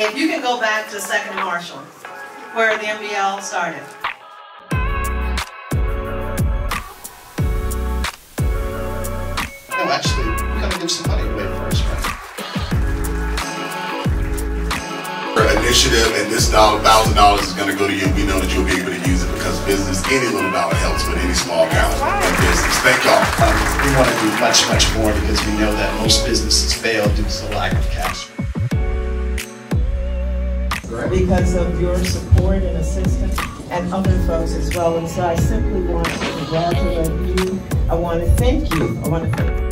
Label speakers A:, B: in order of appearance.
A: If you can go back to Second Marshall, where the MBL started.
B: No, actually, we're gonna give some money away first, right?
C: initiative and this dollar thousand dollars is going to go to you we know that you'll be able to use it because business any little dollar helps with any small account in business thank y'all
B: Um, we want to do much, much more because we know that most businesses fail due to the lack of cash.
D: Because of your support and assistance and other folks as well. And so I simply want to congratulate you. I want to thank you. I want to thank